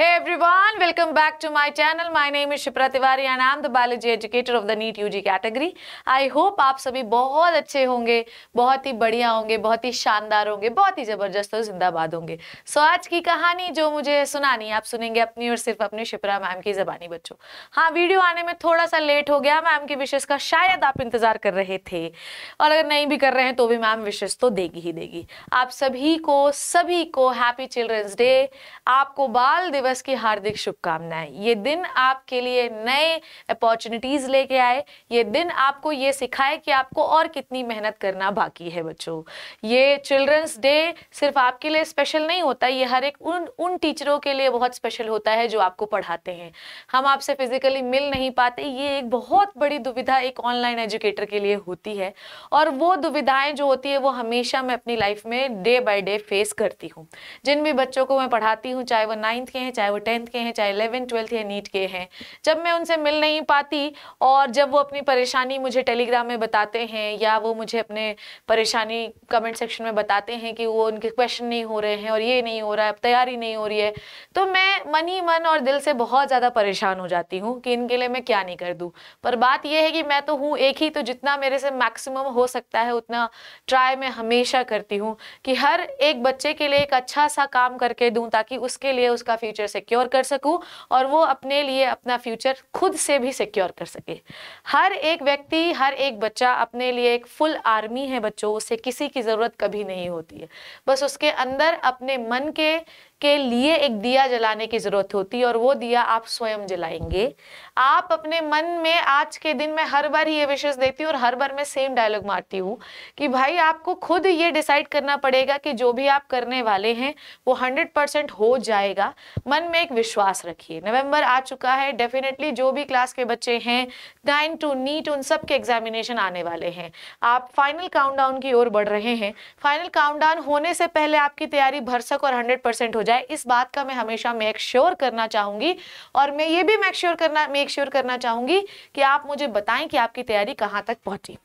Hey everyone, welcome back to my channel. My name is Shipra Tiwari and I am the biology educator of the NEET UG category. I hope आप सभी बहुत अच्छे होंगे बहुत ही बढ़िया होंगे बहुत ही शानदार होंगे बहुत ही ज़बरदस्त और जिंदाबाद होंगे। सो so, आज की कहानी जो मुझे सुनानी है आप सुनेंगे अपनी और सिर्फ़ अपनी शिप्रा मैम की ज़बानी बच्चों। हाँ वीडियो आने में थोड़ा सा लेट हो गया मैम की विशेष का शायद आप इंतज़ार कर रहे थे। और अगर नहीं भी कर रहे हैं तो भी मैम विशेष तो देगी ही देगी। आप सभी को सभी को हैप्पी चिल्ड्रंस डे आपको बाल दिवस दिवस की हार्दिक शुभकामनाएँ। ये दिन आपके लिए नए अपॉर्चुनिटीज़ लेके आए। ये दिन आपको ये सिखाए कि आपको और कितनी मेहनत करना बाकी है बच्चों। ये चिल्ड्रंस डे सिर्फ़ आपके लिए स्पेशल नहीं होता, ये हर एक उन उन टीचरों के लिए बहुत स्पेशल होता है जो आपको पढ़ाते हैं। हम आपसे फिजिकली मिल नहीं पाते, ये एक बहुत बड़ी दुविधा एक ऑनलाइन एजुकेटर के लिए होती है। और वो दुविधाएँ जो होती है, वो हमेशा मैं अपनी लाइफ में डे बाय डे फेस करती हूँ। जिन भी बच्चों को मैं पढ़ाती हूँ, चाहे वो नाइन्थ के हैं चाहे वो टेंथ के हैं, चाहे इलेवेंथ, ट्वेल्थ या नीट के हैं। जब मैं उनसे मिल नहीं पाती और जब वो अपनी परेशानी मुझे टेलीग्राम में बताते हैं या वो मुझे अपने परेशानी कमेंट सेक्शन में बताते हैं कि वो उनके क्वेश्चन नहीं हो रहे हैं और ये नहीं हो रहा है, अब तैयारी नहीं हो रही है तो मैं मन ही मन और दिल से बहुत ज़्यादा परेशान हो जाती हूँ कि इनके लिए मैं क्या नहीं कर दूँ। पर बात यह है कि मैं तो हूँ एक ही तो जितना मेरे से मैक्सिमम हो सकता है उतना ट्राई मैं हमेशा करती हूँ कि हर एक बच्चे के लिए एक अच्छा सा काम करके दूँ ताकि उसके लिए उसका फ्यूचर सिक्योर कर सकूँ और वो अपने लिए अपना फ्यूचर खुद से भी सिक्योर कर सके। हर एक व्यक्ति, हर एक बच्चा अपने लिए एक फुल आर्मी है बच्चों उसे किसी की ज़रूरत कभी नहीं होती है। बस उसके अंदर अपने मन के के लिए एक दिया जलाने की ज़रूरत होती है और वो दिया आप स्वयं जलाएँगे। आप अपने मन में आज के दिन में हर बार ये विशेष देती हूँ और हर बार मैं सेम डायलॉग मारती हूँ कि भाई आपको खुद ये डिसाइड करना पड़ेगा कि जो भी आप करने वाले हैं, वो हंड्रेड परसेंट हो जाएगा। मन में एक विश्वास रखिए। नवंबर आ चुका है डेफिनेटली जो भी क्लास के बच्चे हैं नाइन टू नीट उन सब के एग्जामिनेशन आने वाले हैं। आप फाइनल काउंटडाउन की ओर बढ़ रहे हैं। फाइनल काउंटडाउन होने से पहले आपकी तैयारी भरसक और हंड्रेड परसेंट हो जाए। इस बात का मैं हमेशा मेक श्योर करना चाहूँगी और मैं ये भी मेक श्योर करना मेक श्योर करना चाहूँगी कि आप मुझे बताएँ कि आपकी तैयारी कहाँ तक पहुँची।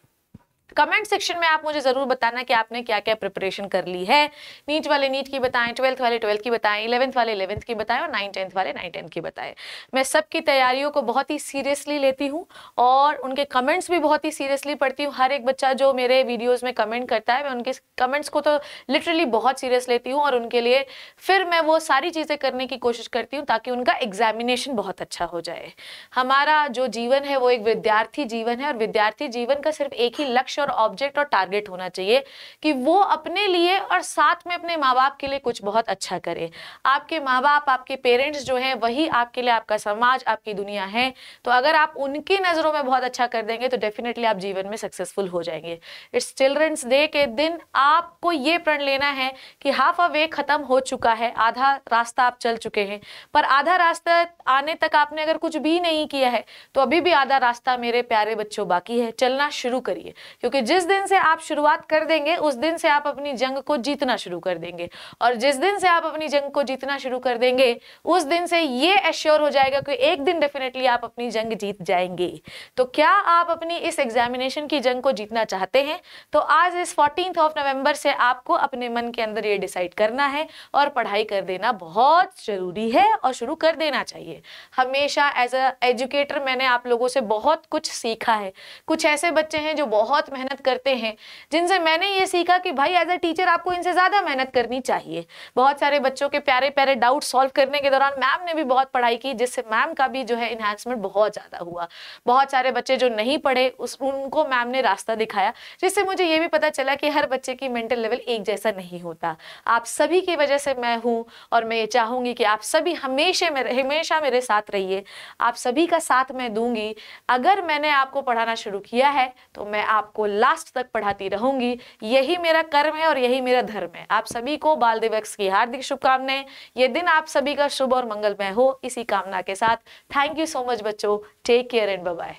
कमेंट सेक्शन में आप मुझे ज़रूर बताना कि आपने क्या क्या प्रिपरेशन कर ली है। नीट वाले नीट की बताएँ, ट्वेल्थ वाले ट्वेल्थ की बताएँ, इलेवंथ वाले इलेवंथ की बताएँ और नाइन टेंथ वाले नाइन टेंथ की बताएँ। मैं सबकी तैयारियों को बहुत ही सीरियसली लेती हूँ और उनके कमेंट्स भी बहुत ही सीरियसली पढ़ती हूँ। हर एक बच्चा जो मेरे वीडियोज़ में कमेंट करता है, मैं उनके कमेंट्स को तो लिटरली बहुत सीरियस लेती हूँ और उनके लिए फिर मैं वो सारी चीज़ें करने की कोशिश करती हूँ ताकि उनका एग्जामिनेशन बहुत अच्छा हो जाए। हमारा जो जीवन है वो एक विद्यार्थी जीवन है और विद्यार्थी जीवन का सिर्फ़ एक ही लक्ष्य और ऑब्जेक्ट और टारगेट होना चाहिए कि वो अपने लिए और साथ में अपने माँ बाप के लिए कुछ बहुत अच्छा करे। आपके माँ बाप आपके पेरेंट्स जो हैं, वही आपके लिए आपका समाज, आपकी दुनिया है। तो अगर आप उनकी नज़रों में बहुत अच्छा कर देंगे तो डेफिनेटली आप जीवन में सक्सेसफुल हो जाएँगे। इट्स चिल्ड्रंस डे के दिन आपको ये प्रण लेना है कि हाफ़ अ वे खत्म हो चुका है, आधा रास्ता आप चल चुके हैं। पर आधा रास्ता आने तक आपने अगर कुछ भी नहीं किया है तो अभी भी आधा रास्ता मेरे प्यारे बच्चों बाकी है। चलना शुरू करिए। क्योंकि जिस दिन से आप शुरुआत कर देंगे, उस दिन से आप अपनी जंग को जीतना शुरू कर देंगे। और जिस दिन से आप अपनी जंग को जीतना शुरू कर देंगे, उस दिन से ये एश्योर हो जाएगा कि एक दिन डेफिनेटली आप अपनी जंग जीत जाएँगे। तो क्या आप अपनी इस एग्जामिनेशन की जंग को जीतना चाहते हैं? तो आज इस फोर्टीन ऑफ़ नवंबर से आपको अपने मन के अंदर ये डिसाइड करना है और पढ़ाई कर देना बहुत ज़रूरी है और शुरू कर देना चाहिए। हमेशा एज अ एजुकेटर मैंने आप लोगों से बहुत कुछ सीखा है। कुछ ऐसे बच्चे हैं जो बहुत मेहनत करते हैं, जिनसे मैंने ये सीखा कि भाई एज अ टीचर आपको इनसे ज़्यादा मेहनत करनी चाहिए। बहुत सारे बच्चों के प्यारे प्यारे डाउट सॉल्व करने के दौरान मैम ने भी बहुत पढ़ाई की, जिससे मैम का भी जो है इन्हांसमेंट बहुत ज़्यादा हुआ। बहुत सारे बच्चे जो नहीं पढ़े, उस, उनको मैम ने रास्ता दिखाया, जिससे मुझे ये भी पता चला कि हर बच्चे की मेंटल लेवल एक जैसा नहीं होता। आप सभी की वजह से मैं हूँ और मैं ये चाहूँगी कि आप सभी हमेशा मेरे हमेशा मेरे साथ रहिए। आप सभी का साथ मैं दूँगी। अगर मैंने आपको पढ़ाना शुरू किया है तो मैं आपको लास्ट तक पढ़ाती रहूँगी। यही मेरा कर्म है और यही मेरा धर्म है। आप सभी को बाल दिवस की हार्दिक शुभकामनाएँ। ये दिन आप सभी का शुभ और मंगलमय हो। इसी कामना के साथ। थैंक यू सो मच बच्चों। Take care and bye